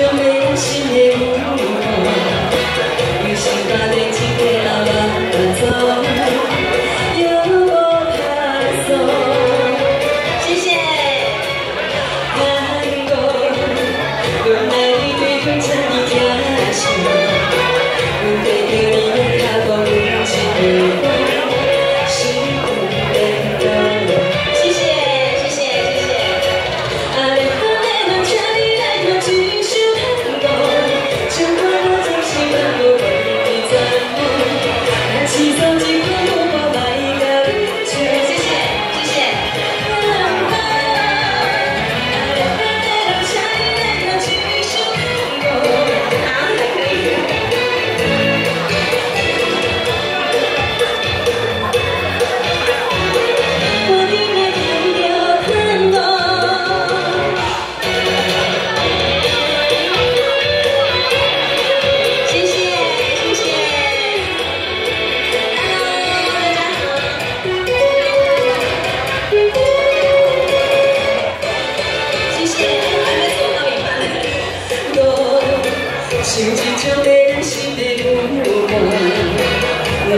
지켜내시네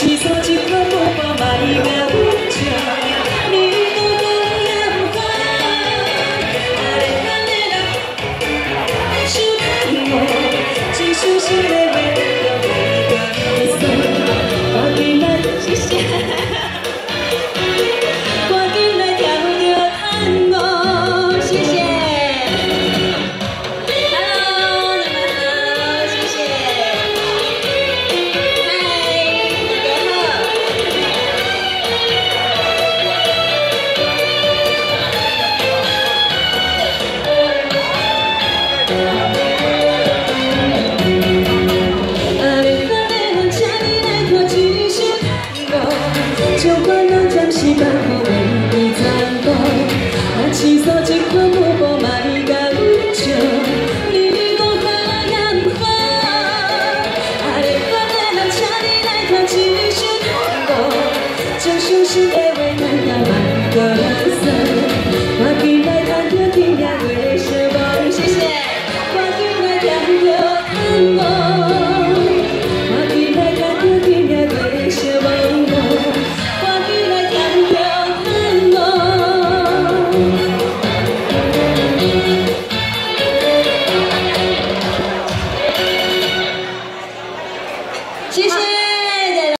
Jesus.